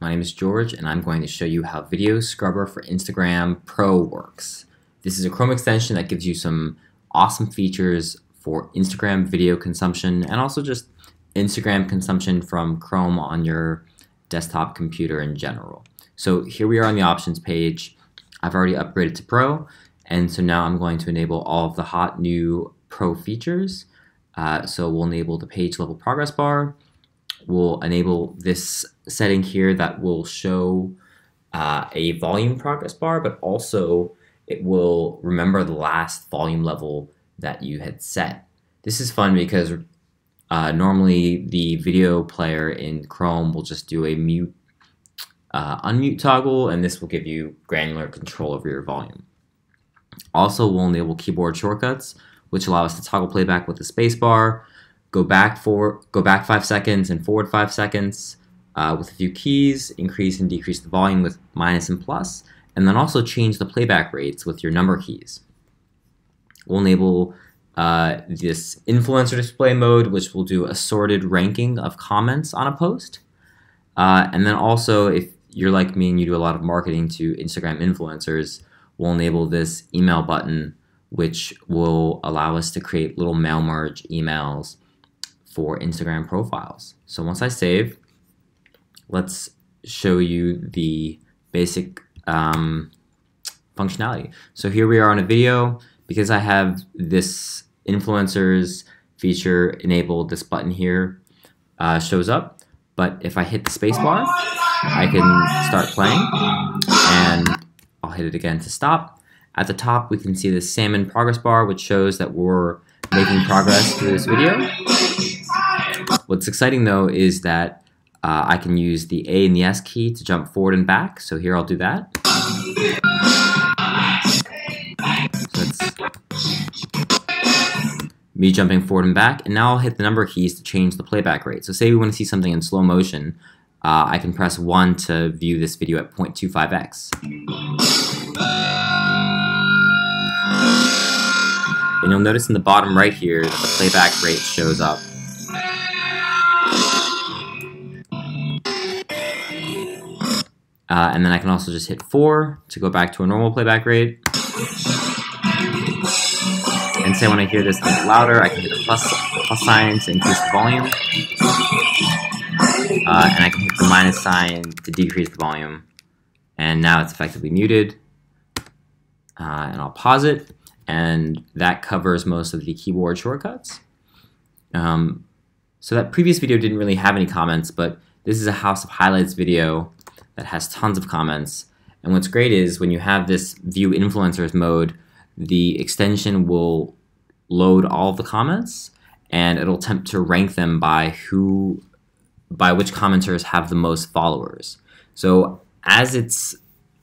my name is George and I'm going to show you how Video Scrubber for Instagram Pro works. This is a Chrome extension that gives you some awesome features for Instagram video consumption and also just Instagram consumption from Chrome on your desktop computer in general. So here we are on the options page. I've already upgraded to Pro and so now I'm going to enable all of the hot new Pro features. Uh, so we'll enable the page level progress bar, we'll enable this setting here that will show uh, a volume progress bar, but also it will remember the last volume level that you had set. This is fun because uh, normally the video player in Chrome will just do a mute uh, unmute toggle, and this will give you granular control over your volume. Also, we'll enable keyboard shortcuts, which allow us to toggle playback with the spacebar, go back for go back five seconds and forward five seconds uh, with a few keys, increase and decrease the volume with minus and plus, and then also change the playback rates with your number keys. We'll enable uh, this influencer display mode, which will do assorted ranking of comments on a post. Uh, and then also, if you're like me and you do a lot of marketing to Instagram influencers, we'll enable this email button, which will allow us to create little mail merge emails for Instagram profiles. So once I save, let's show you the basic um, functionality. So here we are on a video. Because I have this influencers feature enabled, this button here uh, shows up. But if I hit the spacebar, I can start playing and I'll hit it again to stop. At the top, we can see the salmon progress bar, which shows that we're making progress through this video. What's exciting though is that uh, I can use the A and the S key to jump forward and back. So here I'll do that. So me jumping forward and back. And now I'll hit the number keys to change the playback rate. So say we want to see something in slow motion. Uh, I can press 1 to view this video at 0.25x. And you'll notice in the bottom right here that the playback rate shows up. Uh, and then I can also just hit 4 to go back to a normal playback rate. And say when I hear this louder, I can hit the plus, plus sign to increase the volume. Uh, and I can hit the minus sign to decrease the volume. And now it's effectively muted. Uh, and I'll pause it. And that covers most of the keyboard shortcuts. Um, so that previous video didn't really have any comments, but this is a House of Highlights video that has tons of comments. And what's great is when you have this view influencers mode, the extension will load all the comments and it'll attempt to rank them by who by which commenters have the most followers. So as it's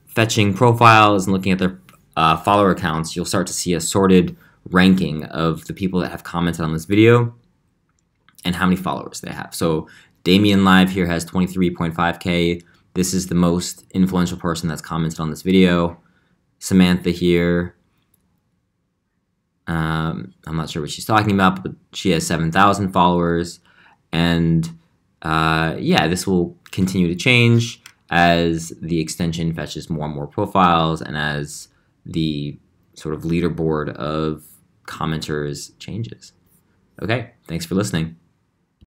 fetching profiles and looking at their uh, follower accounts, you'll start to see a sorted ranking of the people that have commented on this video and how many followers they have. So Damien Live here has 23.5k, this is the most influential person that's commented on this video. Samantha here. Um, I'm not sure what she's talking about, but she has 7,000 followers. And uh, yeah, this will continue to change as the extension fetches more and more profiles and as the sort of leaderboard of commenters changes. Okay, thanks for listening.